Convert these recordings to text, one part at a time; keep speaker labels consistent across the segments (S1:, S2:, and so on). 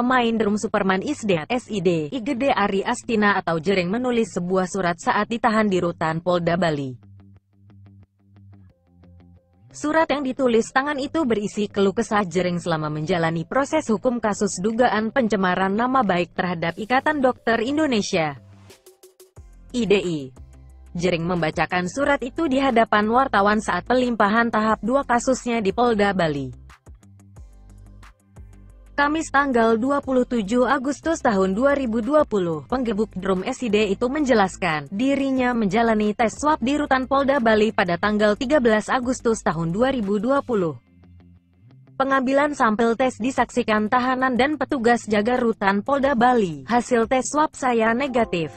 S1: pemain drum Superman is Dead SID, Igede Ari Astina atau Jering menulis sebuah surat saat ditahan di rutan Polda Bali. Surat yang ditulis tangan itu berisi keluh kesah Jering selama menjalani proses hukum kasus dugaan pencemaran nama baik terhadap Ikatan Dokter Indonesia. IDI. Jering membacakan surat itu di hadapan wartawan saat pelimpahan tahap dua kasusnya di Polda Bali. Kamis tanggal 27 Agustus tahun 2020, penggebuk drum SID itu menjelaskan, dirinya menjalani tes swab di Rutan Polda Bali pada tanggal 13 Agustus tahun 2020. Pengambilan sampel tes disaksikan tahanan dan petugas jaga Rutan Polda Bali. Hasil tes swab saya negatif.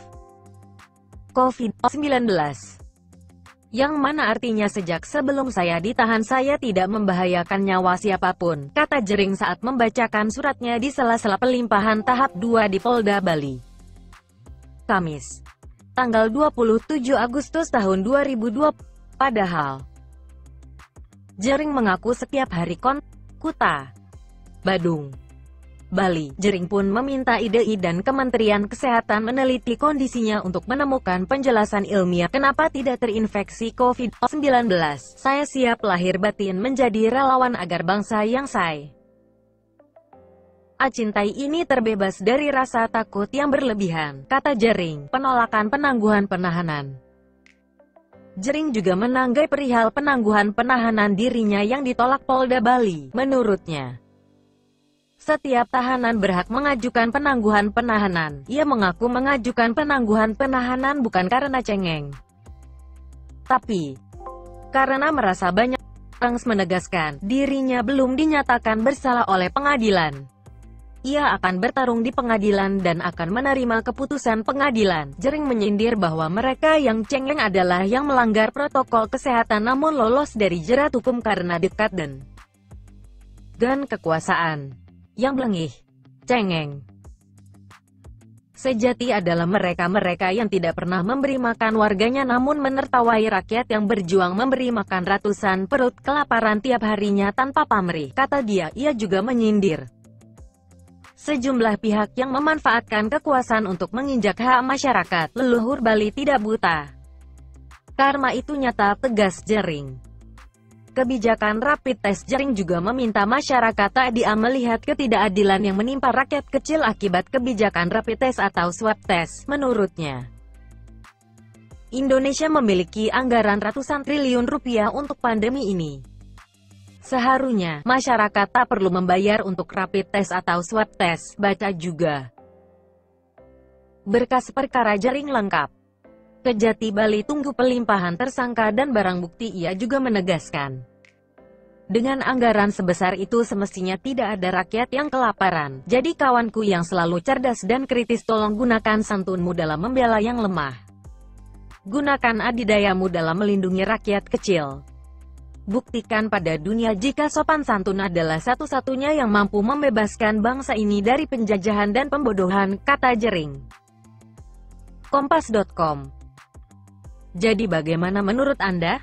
S1: COVID-19 yang mana artinya sejak sebelum saya ditahan saya tidak membahayakan nyawa siapa pun, kata Jering saat membacakan suratnya di sela-sela pelimpahan tahap 2 di Polda Bali. Kamis, tanggal 27 Agustus tahun 2020, padahal Jering mengaku setiap hari kon, Kuta, Badung, Bali. Jering pun meminta IDI dan Kementerian Kesehatan meneliti kondisinya untuk menemukan penjelasan ilmiah kenapa tidak terinfeksi COVID-19. Saya siap lahir batin menjadi relawan agar bangsa yang saya cintai ini terbebas dari rasa takut yang berlebihan, kata Jering, penolakan penangguhan penahanan. Jering juga menanggai perihal penangguhan penahanan dirinya yang ditolak Polda Bali. Menurutnya, setiap tahanan berhak mengajukan penangguhan penahanan. Ia mengaku mengajukan penangguhan penahanan bukan karena cengeng. Tapi, karena merasa banyak orang menegaskan, dirinya belum dinyatakan bersalah oleh pengadilan. Ia akan bertarung di pengadilan dan akan menerima keputusan pengadilan. Jering menyindir bahwa mereka yang cengeng adalah yang melanggar protokol kesehatan namun lolos dari jerat hukum karena dekat dan dan kekuasaan yang belengih, cengeng. Sejati adalah mereka-mereka yang tidak pernah memberi makan warganya namun menertawai rakyat yang berjuang memberi makan ratusan perut kelaparan tiap harinya tanpa pamrih. Kata dia, ia juga menyindir. Sejumlah pihak yang memanfaatkan kekuasaan untuk menginjak hak masyarakat, leluhur Bali tidak buta. Karma itu nyata, tegas jering. Kebijakan rapid test jaring juga meminta masyarakat tak dia melihat ketidakadilan yang menimpa rakyat kecil akibat kebijakan rapid test atau swab test, menurutnya. Indonesia memiliki anggaran ratusan triliun rupiah untuk pandemi ini. Seharusnya, masyarakat tak perlu membayar untuk rapid test atau swab test, baca juga. Berkas perkara jaring lengkap. Kejati Bali tunggu pelimpahan tersangka dan barang bukti ia juga menegaskan. Dengan anggaran sebesar itu semestinya tidak ada rakyat yang kelaparan. Jadi kawanku yang selalu cerdas dan kritis tolong gunakan santunmu dalam membela yang lemah. Gunakan adidayamu dalam melindungi rakyat kecil. Buktikan pada dunia jika sopan santun adalah satu-satunya yang mampu membebaskan bangsa ini dari penjajahan dan pembodohan, kata Jering. Kompas.com jadi bagaimana menurut Anda?